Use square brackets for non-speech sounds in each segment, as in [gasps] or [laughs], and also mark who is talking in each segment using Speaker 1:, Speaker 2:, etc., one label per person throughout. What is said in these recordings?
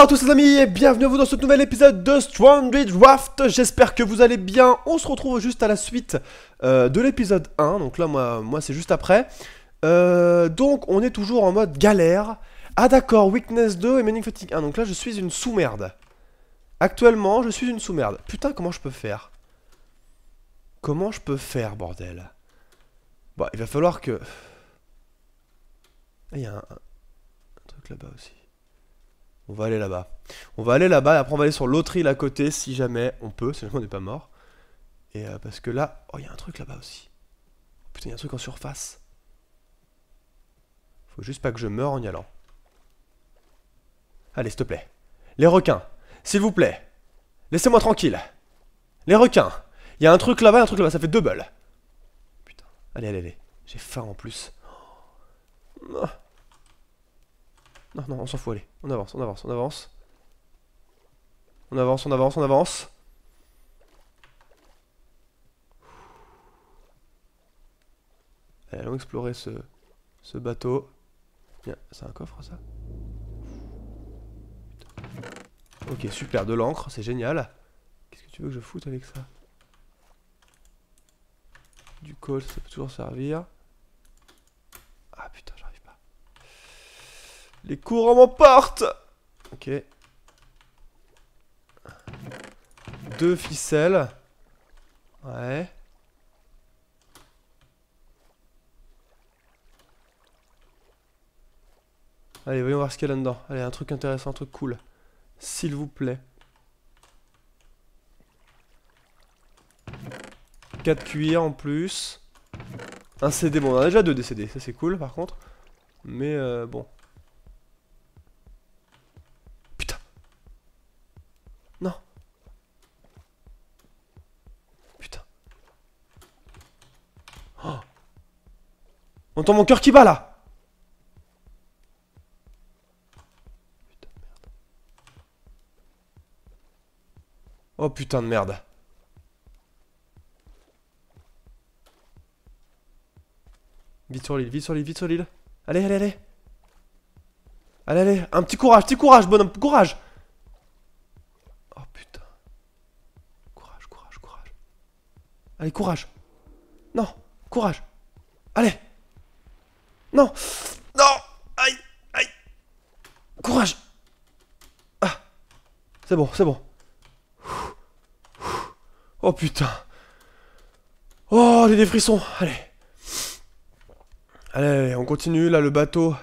Speaker 1: Bonjour à tous les amis et bienvenue à vous dans ce nouvel épisode de Stranded Draft J'espère que vous allez bien, on se retrouve juste à la suite euh, de l'épisode 1 Donc là moi, c'est juste après. Euh, Donc on est toujours en mode galère. Ah d'accord, Weakness 2 et Meaning Fatigue 1 Donc là je suis une sous-merde. Actuellement je suis une sous-merde. Putain comment je peux faire? Comment je peux faire bordel? Bon il va falloir que Ah il y a un truc là-bas aussi on va aller là-bas. On va aller là-bas et après on va aller sur l'autre île à côté si jamais on peut, si jamais on n'est pas mort. Et euh, parce que là, oh il y a un truc là-bas aussi. Putain, il y a un truc en surface. Faut juste pas que je meure en y allant. Allez, s'il te plaît. Les requins, s'il vous plaît. Laissez-moi tranquille. Les requins. Il y a un truc là-bas, un truc là-bas, ça fait double. Putain. Allez, allez, allez. J'ai faim en plus. Oh. Non, non, on s'en fout, allez. On avance, on avance, on avance. On avance, on avance, on avance. Allez, allons explorer ce, ce bateau. C'est un coffre ça? Ok, super, de l'encre, c'est génial. Qu'est-ce que tu veux que je foute avec ça? Du col, ça peut toujours servir. Ah putain, j'arrive pas. Les courants m'emportent Ok. Deux ficelles. Ouais. Allez, voyons voir ce qu'il y a là-dedans. Allez, un truc intéressant, un truc cool. S'il vous plaît. 4 cuillères en plus. Un CD, bon on a déjà deux décédés, ça c'est cool par contre. Mais euh, bon. Putain. Non. Putain. Oh. On entend mon cœur qui bat là. Oh putain de merde. Vite sur l'île, vite sur l'île, vite sur l'île. Allez, allez, allez. Allez, allez. Un petit courage, petit courage, bonhomme, courage. Oh putain. Courage, courage, courage. Allez, courage. Non, courage. Allez. Non. Non. Aïe, aïe. Courage. Ah. C'est bon, c'est bon. Oh putain. Oh, j'ai des frissons. Allez. Allez, on continue. Là, le bateau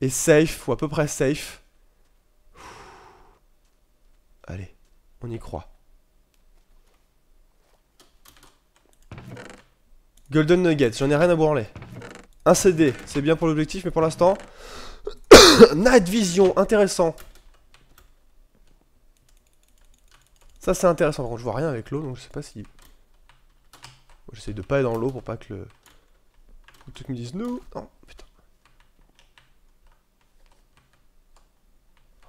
Speaker 1: est safe, ou à peu près safe. Allez, on y croit. Golden Nuggets, j'en ai rien à branler. Un CD, c'est bien pour l'objectif, mais pour l'instant... [coughs] Night Vision, intéressant. Ça, c'est intéressant. Par contre, je vois rien avec l'eau, donc je sais pas si... J'essaie de pas aller dans l'eau pour pas que le... Truc me dise non. Non, putain.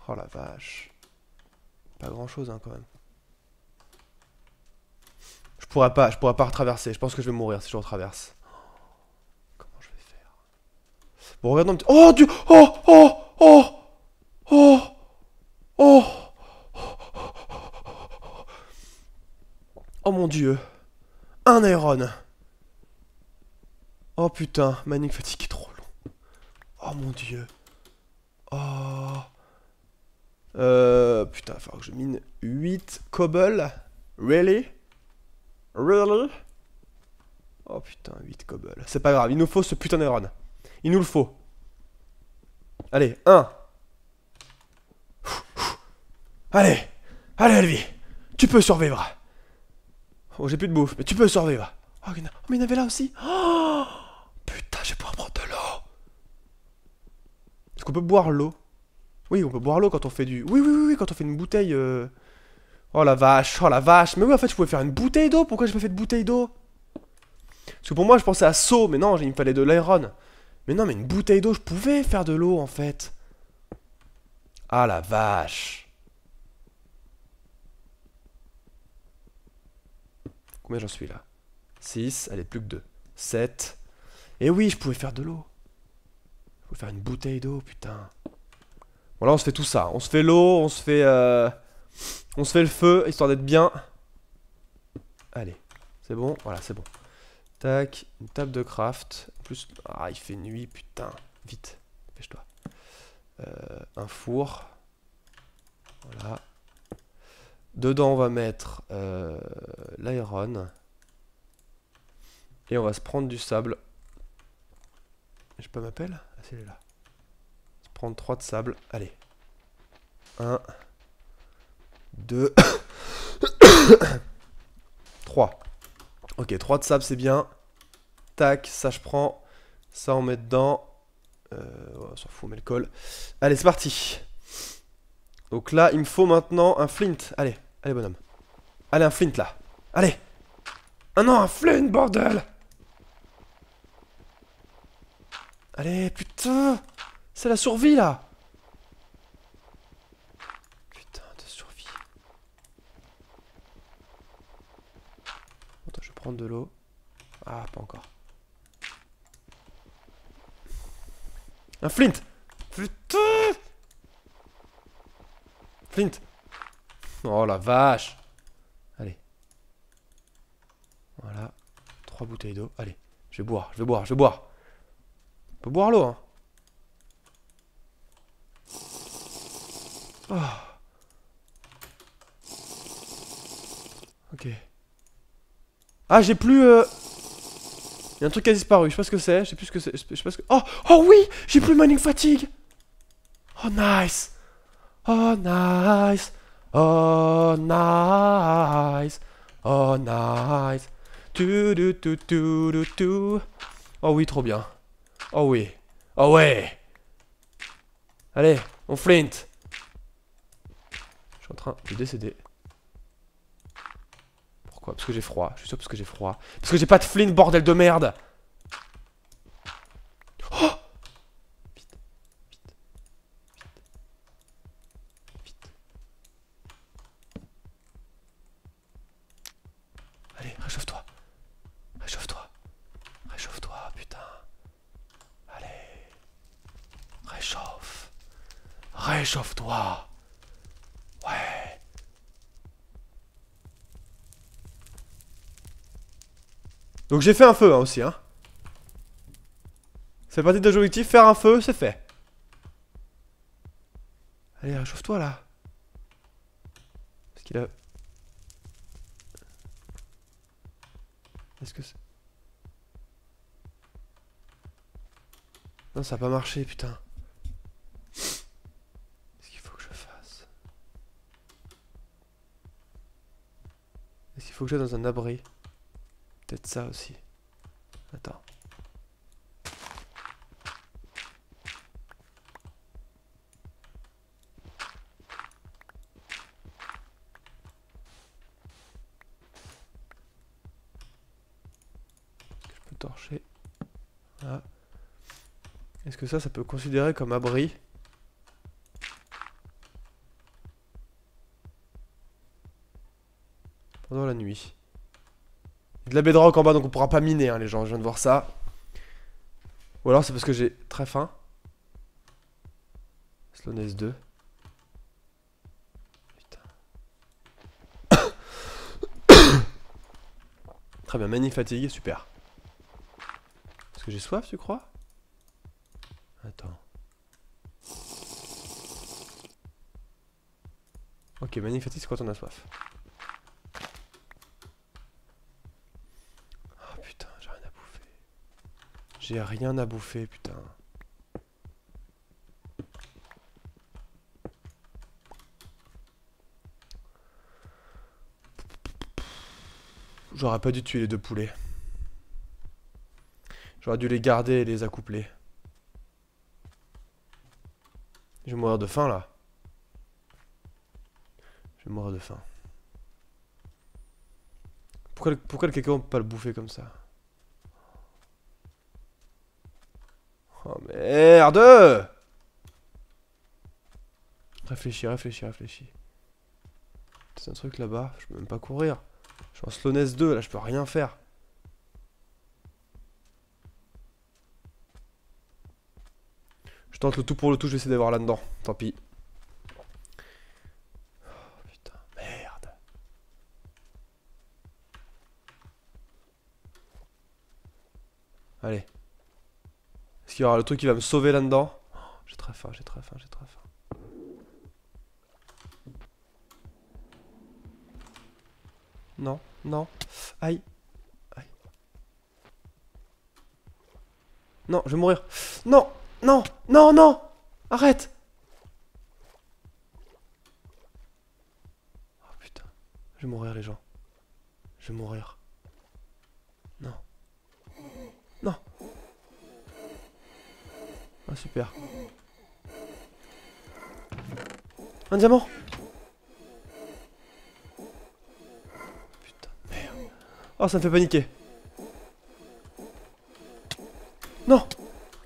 Speaker 1: Oh la vache. Pas grand chose hein quand même. Je pourrais pas, je pourrais pas retraverser. Je pense que je vais mourir si je retraverse. Comment je vais faire Bon, regardons. Oh Dieu Oh Oh Oh Oh Oh Oh mon dieu Un Iron Oh putain, Manic Fatigue est trop long. Oh mon dieu. Oh. Euh. Putain, il falloir que je mine 8 cobble. Really? Really? Oh putain, 8 cobble. C'est pas grave, il nous faut ce putain d'Iron. Il nous le faut. Allez, 1. Allez, allez Elvie. Tu peux survivre. Oh, j'ai plus de bouffe, mais tu peux survivre. Oh, mais il y en avait là aussi. Oh Putain, je vais pouvoir prendre de l'eau. Est-ce qu'on peut boire l'eau? Oui, on peut boire l'eau quand on fait du... Oui, oui, oui, quand on fait une bouteille... Euh... Oh la vache, oh la vache. Mais oui, en fait, je pouvais faire une bouteille d'eau. Pourquoi j'ai pas fait de bouteille d'eau? Parce que pour moi, je pensais à seau, mais non, il me fallait de l'iron. Mais non, mais une bouteille d'eau, je pouvais faire de l'eau, en fait. Ah la vache. Combien j'en suis là? 6, allez, plus que 2. 7. Et oui, je pouvais faire de l'eau. Je pouvais faire une bouteille d'eau, putain. Bon là on se fait tout ça. On se fait l'eau, on se fait... Euh, on se fait le feu, histoire d'être bien. Allez, c'est bon? Voilà, c'est bon. Tac, une table de craft. Plus, ah il fait nuit, putain. Vite, dépêche-toi. Euh, un four. Voilà. Dedans on va mettre euh, l'iron. Et on va se prendre du sable. Je peux m'appeler Ah c'est là. Se prendre 3 de sable. Allez. 1. 2. 3. Ok, 3 de sable c'est bien. Tac, ça je prends. Ça on met dedans. Euh, on s'en fout, on met le col. Allez, c'est parti. Donc là, il me faut maintenant un flint. Allez, allez bonhomme. Allez, un flint là. Allez. Ah non, un flint, bordel Allez, putain C'est la survie, là Putain de survie. Attends, je vais prendre de l'eau. Ah, pas encore. Un flint Putain Flint Oh la vache Allez. Voilà. Trois bouteilles d'eau. Allez, je vais boire, je vais boire, je vais boire. On peut boire l'eau, hein. Oh. Ok. Ah, j'ai plus... Euh... Y a un truc qui a disparu, je sais pas ce que c'est, je sais plus ce que c'est, je sais pas ce. Oh Oh oui J'ai plus mining fatigue Oh nice Oh nice Oh nice Oh nice tu, tu, tu, tu, tu, Oh oui, trop bien Oh oui. Oh ouais. Allez, on flint. Je suis en train de décéder. Parce que j'ai froid. Je suis sûr parce que j'ai froid. Parce que j'ai pas de flint, bordel de merde. Oh Vite, vite, vite, vite. Allez, réchauffe-toi. Réchauffe-toi. Réchauffe-toi, putain. Allez. Réchauffe. Réchauffe-toi. Ouais. Donc j'ai fait un feu hein, aussi. Hein. C'est parti de l'objectif. Faire un feu, c'est fait. Allez, réchauffe-toi là. Est-ce qu'il a... Est-ce que c'est... Non, ça a pas marché, putain. Qu'est-ce qu'il faut que je fasse? Est-ce qu'il faut que j'aille dans un abri? Peut-être ça aussi. Attends. Je peux torcher Voilà. Est-ce que ça, ça peut considérer comme abri? Pendant la nuit. De la bedrock en bas, donc on pourra pas miner, hein, les gens. Je viens de voir ça. Ou alors c'est parce que j'ai très faim. Slowness 2. Putain. [coughs] très bien, manie fatigue, super. Est-ce que j'ai soif, tu crois? Attends. Ok, magnifique, c'est quand on a soif. Oh putain, j'ai rien à bouffer. J'ai rien à bouffer, putain. J'aurais pas dû tuer les deux poulets. J'aurais dû les garder et les accoupler. Je vais mourir de faim là. Je vais mourir de faim. Pourquoi, pourquoi quelqu'un peut pas le bouffer comme ça? Oh merde Réfléchis, réfléchis, réfléchis. C'est un truc là-bas, je peux même pas courir. Je suis en slowness 2, là je peux rien faire. Je tente le tout pour le tout, je vais essayer d'avoir là-dedans. Tant pis. Allez. Est-ce qu'il y aura le truc qui va me sauver là-dedans J'ai très faim, j'ai très faim, j'ai très faim. Non, non. Aïe. Aïe. Non, je vais mourir. Non, non, non, non Arrête Oh putain. Je vais mourir les gens. Je vais mourir. Non. Non. Ah super. Un diamant Putain, merde. Oh ça me fait paniquer. Non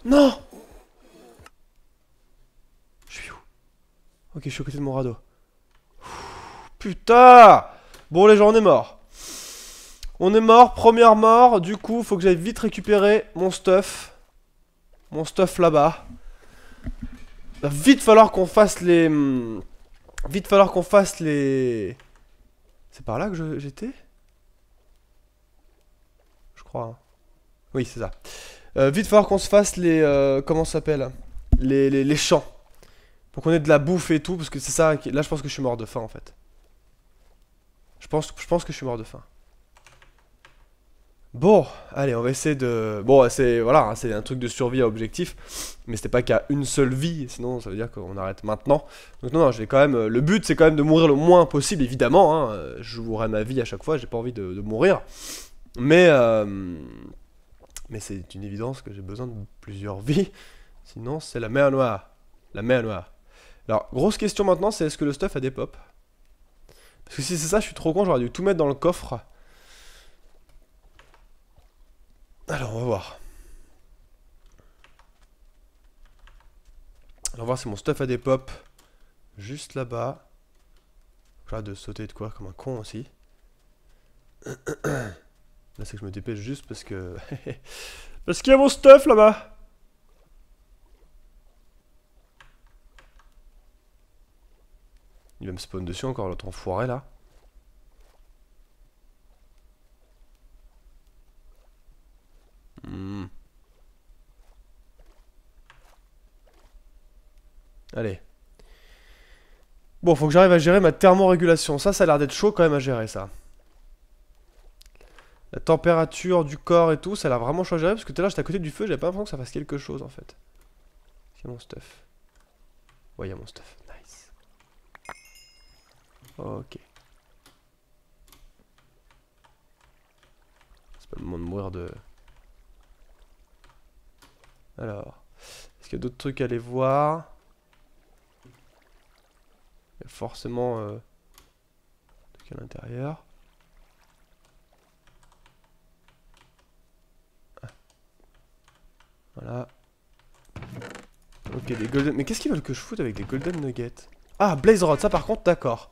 Speaker 1: Non Je suis où? Ok, je suis à côté de mon radeau. Putain Bon les gens, on est mort. On est mort, première mort. Du coup, faut que j'aille vite récupérer mon stuff. Mon stuff là-bas. Va vite falloir qu'on fasse les... Hmm, vite falloir qu'on fasse les... C'est par là que j'étais? Je crois. Hein. Oui, c'est ça. Euh, vite falloir qu'on se fasse les... Euh, comment ça s'appelle? Les, les, les champs. Pour qu'on ait de la bouffe et tout, parce que c'est ça... Là, je pense que je suis mort de faim, en fait. Je pense, je pense que je suis mort de faim. Bon, allez, on va essayer de... Bon, c'est voilà, hein, c'est un truc de survie à objectif, mais c'était pas qu'à une seule vie, sinon ça veut dire qu'on arrête maintenant. Donc non, non, je vais quand même... Le but, c'est quand même de mourir le moins possible, évidemment. Hein. Je jouerai ma vie à chaque fois, j'ai pas envie de, mourir. Mais... Euh, mais c'est une évidence que j'ai besoin de plusieurs vies, sinon c'est la mer noire. La mer noire. Alors, grosse question maintenant, c'est est-ce que le stuff a des pop Parce que si c'est ça, je suis trop con, j'aurais dû tout mettre dans le coffre. Alors, on va voir. On va voir si mon stuff a des pop. Juste là-bas. J'arrête de sauter de quoi comme un con aussi. [coughs] Là, c'est que je me dépêche juste parce que... [laughs] parce qu'il y a mon stuff là-bas Il va me spawn dessus encore l'autre enfoiré là. Allez. Bon, faut que j'arrive à gérer ma thermorégulation. Ça, ça a l'air d'être chaud quand même à gérer, ça. La température du corps et tout, ça a l'air vraiment chaud à gérer. Parce que tout à l'heure, j'étais à côté du feu, j'avais pas l'impression que ça fasse quelque chose, en fait. C'est mon stuff. Ouais, y'a mon stuff. Nice. Ok. C'est pas le moment de mourir de... Alors, est-ce qu'il y a d'autres trucs à aller voir? Forcément euh, à l'intérieur. Ah. Voilà. Ok, des golden... Mais qu'est-ce qu'ils veulent que je foute avec des golden nuggets Ah, blaze rod, ça par contre, d'accord.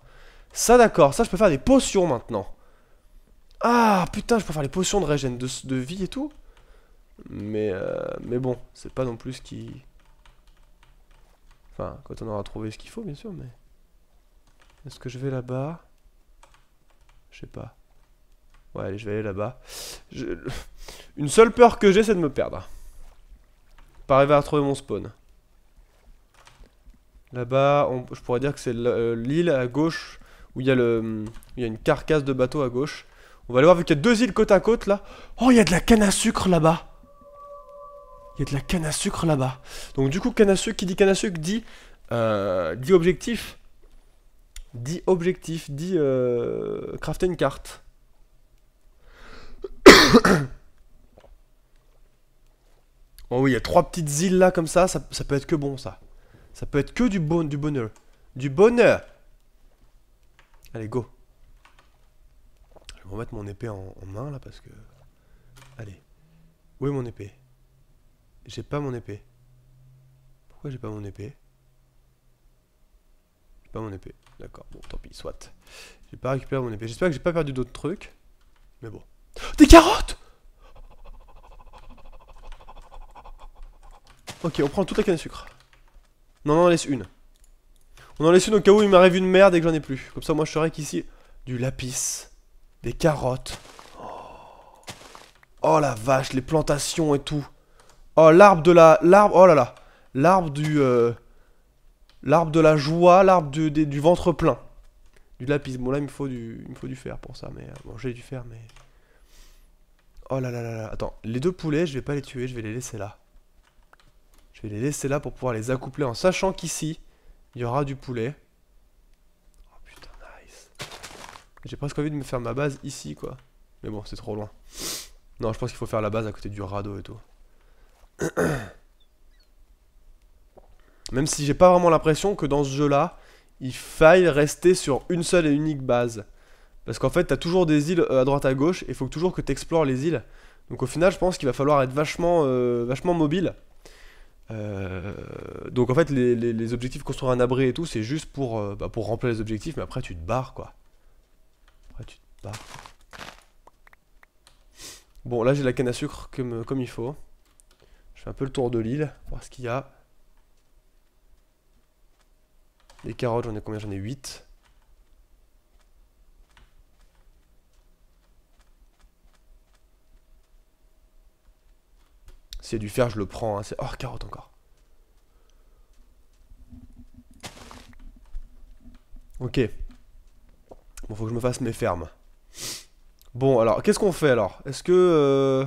Speaker 1: Ça, d'accord. Ça, je peux faire des potions maintenant. Ah, putain, je peux faire les potions de régène de, de vie et tout mais, euh, mais bon, c'est pas non plus ce qui... Enfin, quand on aura trouvé ce qu'il faut, bien sûr, mais... Est-ce que je vais là-bas? Je sais pas. Ouais, je vais aller là-bas. Une seule peur que j'ai, c'est de me perdre. Pas arriver à retrouver mon spawn. Là-bas, je pourrais dire que c'est euh, l'île à gauche, où il y, a une carcasse de bateau à gauche. On va aller voir, vu qu'il y a deux îles côte à côte, là. Oh, il y a de la canne à sucre là-bas il y a de la canne à sucre là-bas. Donc du coup, canne à sucre, qui dit canne à sucre dit, euh, dit objectif. Dit objectif, dit euh, crafter une carte. [coughs] oh oui, il y a trois petites îles là comme ça, ça, peut être que bon ça. Ça peut être que du, bon, du bonheur. Du bonheur Allez, go. Je vais remettre mon épée en main là parce que... Allez. Où est mon épée? J'ai pas mon épée. Pourquoi j'ai pas mon épée? J'ai pas mon épée. D'accord, bon, tant pis, soit. J'ai pas récupéré mon épée. J'espère que j'ai pas perdu d'autres trucs. Mais bon. [gasps] Des carottes Ok, on prend toute la canne à sucre. Non, on en laisse une. On en laisse une au cas où il m'arrive une merde et que j'en ai plus. Comme ça, moi, je serai qu'ici, du lapis, des carottes. Oh la vache, les plantations et tout. Oh, l'arbre de la... L'arbre... Oh là là. L'arbre du... Euh, l'arbre de la joie, l'arbre du, ventre plein. Du lapis. Bon, là, il me faut du, il me faut du fer pour ça. Mais euh, bon, j'ai du fer, mais... Oh là là là là. Attends, les deux poulets, je vais pas les tuer. Je vais les laisser là. Je vais les laisser là pour pouvoir les accoupler en sachant qu'ici, il y aura du poulet. Oh putain, nice. J'ai presque envie de me faire ma base ici, quoi. Mais bon, c'est trop loin. Non, je pense qu'il faut faire la base à côté du radeau et tout. [clears throat] Même si j'ai pas vraiment l'impression que dans ce jeu-là, il faille rester sur une seule et unique base. Parce qu'en fait, t'as toujours des îles euh, à droite à gauche, et il faut toujours que t'explores les îles. Donc au final, je pense qu'il va falloir être vachement, euh, vachement mobile. Euh, donc en fait, les, objectifs construire un abri et tout, c'est juste pour, bah, pour remplir les objectifs, mais après tu te barres quoi. Après tu te barres. Bon, là j'ai la canne à sucre comme, comme il faut. Je fais un peu le tour de l'île, voir ce qu'il y a. Les carottes, j'en ai combien? J'en ai 8. S'il y a du fer, je le prends. Hein. Oh, carotte encore. Ok. Bon, faut que je me fasse mes fermes. Bon, alors, qu'est-ce qu'on fait alors? Est-ce que... Euh,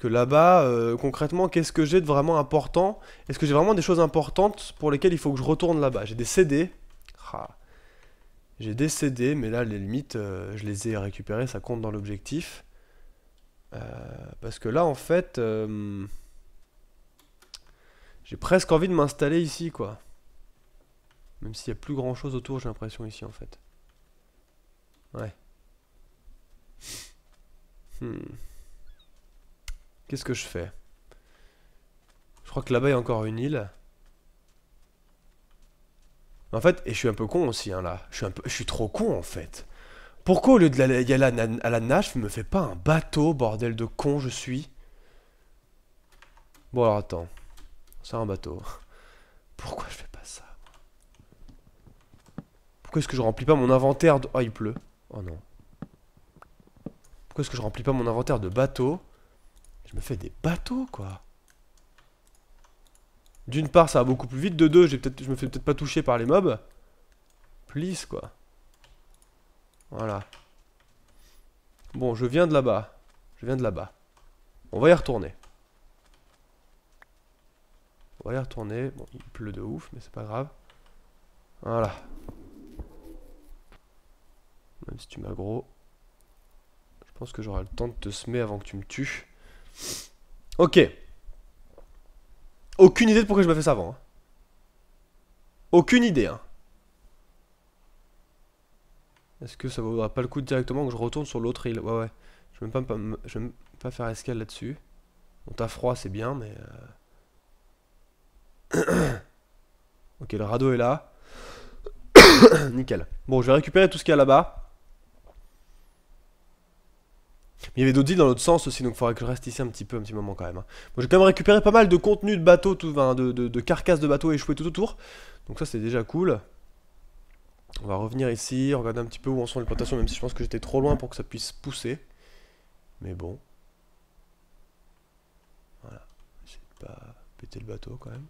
Speaker 1: que là-bas, euh, concrètement, qu'est-ce que j'ai de vraiment important? Est-ce que j'ai vraiment des choses importantes pour lesquelles il faut que je retourne là-bas? J'ai des CD. Ah. J'ai des CD, mais là, les limites, euh, je les ai récupérés, ça compte dans l'objectif. Euh, parce que là, en fait, j'ai presque envie de m'installer ici, quoi. Même s'il n'y a plus grand-chose autour, j'ai l'impression, ici, en fait. Ouais. Hmm. Qu'est-ce que je fais? Je crois que là-bas il y a encore une île. En fait, et je suis un peu con aussi, hein, là. Je suis, un peu, je trop con, en fait. Pourquoi, au lieu de y aller à la nage, me fais pas un bateau, bordel de con je suis? Bon, alors attends. C'est un bateau. [laughs] Pourquoi je fais pas ça Pourquoi est-ce que je remplis pas mon inventaire de... Oh, il pleut. Oh non. Pourquoi est-ce que je remplis pas mon inventaire de bateau je me fais des bateaux, quoi. D'une part, ça va beaucoup plus vite. De deux, je me fais peut-être pas toucher par les mobs. Please, quoi. Voilà. Bon, je viens de là-bas. Je viens de là-bas. On va y retourner. On va y retourner. Bon, il pleut de ouf, mais c'est pas grave. Voilà. Même si tu m'as gros. Je pense que j'aurai le temps de te semer avant que tu me tues. Ok. Aucune idée de pourquoi je me fais ça avant. Hein. Aucune idée. Hein. Est-ce que ça vaudra pas le coup directement que je retourne sur l'autre île? Ouais, ouais. Je vais même pas, faire escale là-dessus. Bon, t'as froid, c'est bien, mais... Euh, [coughs] ok, le radeau est là. [coughs] Nickel. Bon, je vais récupérer tout ce qu'il y a là-bas. Mais il y avait d'autres îles dans l'autre sens aussi, donc il faudrait que je reste ici un petit peu, un petit moment quand même. Hein. j'ai quand même récupéré pas mal de contenu de bateaux, tout, de, de, carcasses de bateaux échoués tout autour. Donc ça c'est déjà cool. On va revenir ici, regarder un petit peu où en sont les plantations, même si je pense que j'étais trop loin pour que ça puisse pousser. Mais bon. Voilà. J'essaie de pas péter le bateau quand même.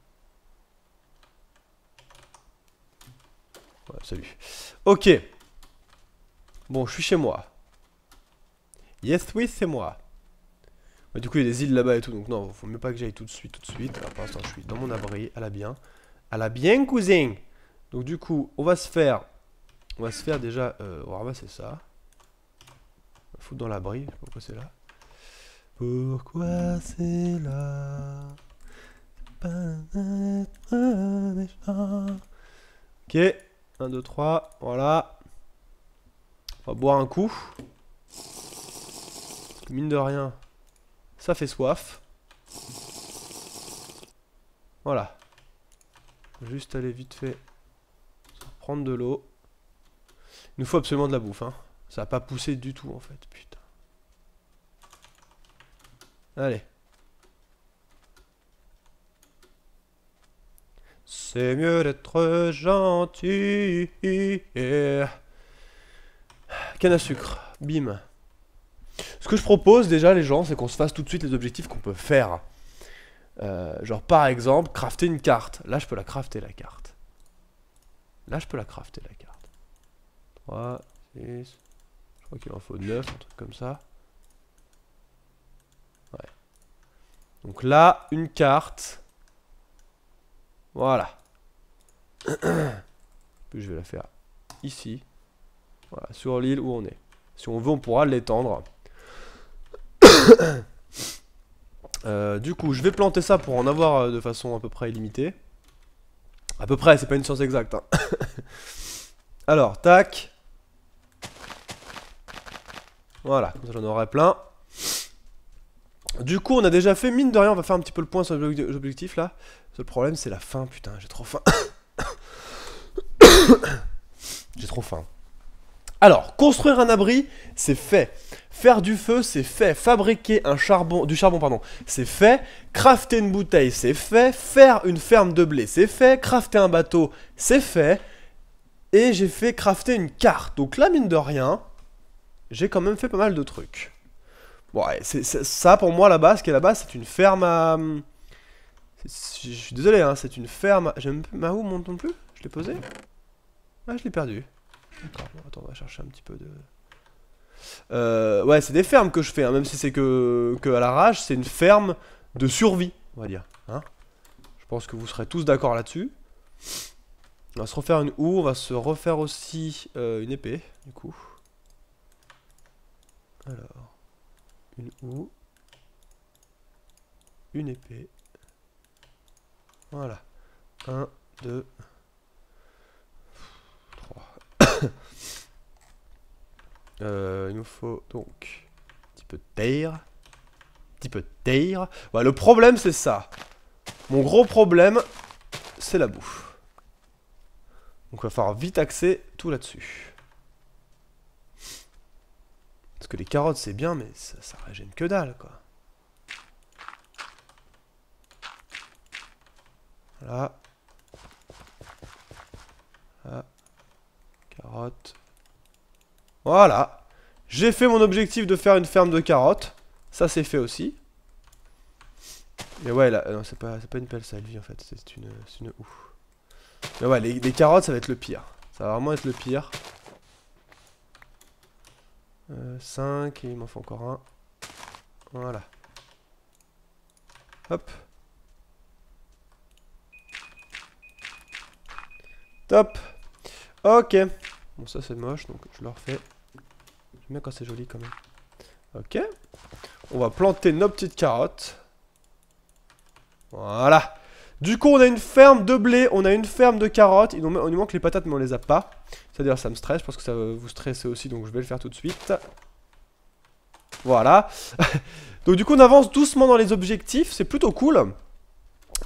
Speaker 1: Voilà, salut. Ok. Bon, je suis chez moi. Yes, oui, c'est moi. Bah, du coup, il y a des îles là-bas et tout, donc non, faut même pas que j'aille tout de suite, tout de suite. Pour l'instant, je suis dans mon abri, à la bien. À la bien, cousin Donc, du coup, on va se faire... On va se faire déjà... Euh, on va ramasser ça. On va foutre dans l'abri, pourquoi c'est là. Pourquoi c'est là? Ok, 1, 2, 3, voilà. On va boire un coup mine de rien, ça fait soif. Voilà. Juste aller vite fait prendre de l'eau. Il nous faut absolument de la bouffe. Hein. Ça n'a pas poussé du tout en fait. Putain. Allez. C'est mieux d'être gentil. Canne à sucre. Bim. Que je propose déjà les gens, c'est qu'on se fasse tout de suite les objectifs qu'on peut faire. Euh, genre par exemple, crafter une carte. Là je peux la crafter la carte. Là je peux la crafter la carte. 3, 6, je crois qu'il en faut 9, un truc comme ça. Ouais. Donc là, une carte. Voilà. [coughs] Puis je vais la faire ici. Voilà, sur l'île où on est. Si on veut, on pourra l'étendre. [coughs] Euh, du coup, je vais planter ça pour en avoir euh, de façon à peu près illimitée. À peu près, c'est pas une science exacte. Hein. [coughs] Alors, tac. Voilà, comme ça j'en aurai plein. Du coup, on a déjà fait, mine de rien, on va faire un petit peu le point sur les objectifs là. Le problème, c'est la faim, putain, j'ai trop faim. [coughs] j'ai trop faim. Alors, construire un abri, c'est fait. Faire du feu, c'est fait. Fabriquer un charbon, du charbon, pardon, c'est fait. Crafter une bouteille, c'est fait. Faire une ferme de blé, c'est fait. Crafter un bateau, c'est fait. Et j'ai fait crafter une carte. Donc là, mine de rien, j'ai quand même fait pas mal de trucs. Bon, ouais, ça pour moi, la base, qui est la base, c'est une ferme à... Je suis désolé, hein, c'est une ferme... J'aime ma où monte non plus? Je l'ai posé? Ah, je l'ai perdu. Attends, on va chercher un petit peu de... Euh, ouais, c'est des fermes que je fais, hein, même si c'est que, que à l'arrache, c'est une ferme de survie, on va dire. Hein je pense que vous serez tous d'accord là-dessus. On va se refaire une houe, on va se refaire aussi euh, une épée, du coup. Alors, une houe, une épée. Voilà. 1, 2, 3. [coughs] Euh, il nous faut donc un petit peu de terre. Un petit peu de terre. Le problème, c'est ça. Mon gros problème, c'est la bouffe. Donc il va falloir vite axer tout là-dessus. Parce que les carottes, c'est bien, mais ça, ça régène que dalle, quoi. Voilà. Voilà. Carotte. Voilà. J'ai fait mon objectif de faire une ferme de carottes. Ça, c'est fait aussi. Mais ouais, là, non, c'est pas, une pelle, ça, lui, en fait. C'est une, une ouf. Mais ouais, les, carottes, ça va être le pire. Ça va vraiment être le pire. Euh, 5, et il m'en faut encore un. Voilà. Hop. Top. Ok. Bon, ça c'est moche, donc je le refais. J'aime quand c'est joli quand même. Ok. On va planter nos petites carottes. Voilà. Du coup, on a une ferme de blé, on a une ferme de carottes. Il nous, manque les patates, mais on les a pas. C'est-à-dire, ça me stresse. Je pense que ça va vous stresser aussi, donc je vais le faire tout de suite. Voilà. [laughs] donc, du coup, on avance doucement dans les objectifs. C'est plutôt cool.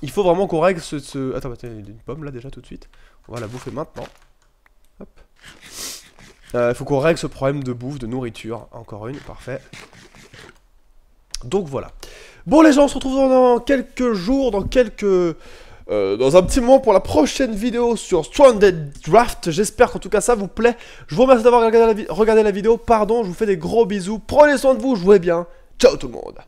Speaker 1: Il faut vraiment qu'on règle ce... Attends, il y a une pomme là déjà tout de suite. On va la bouffer maintenant. Hop. Euh, il faut qu'on règle ce problème de bouffe, de nourriture. Encore une, parfait. Donc voilà. Bon les gens, on se retrouve dans quelques jours, dans quelques... Euh, dans un petit moment pour la prochaine vidéo sur Stranded Draft. J'espère qu'en tout cas ça vous plaît. Je vous remercie d'avoir regardé la vidéo. Pardon, je vous fais des gros bisous. Prenez soin de vous, jouez bien. Ciao tout le monde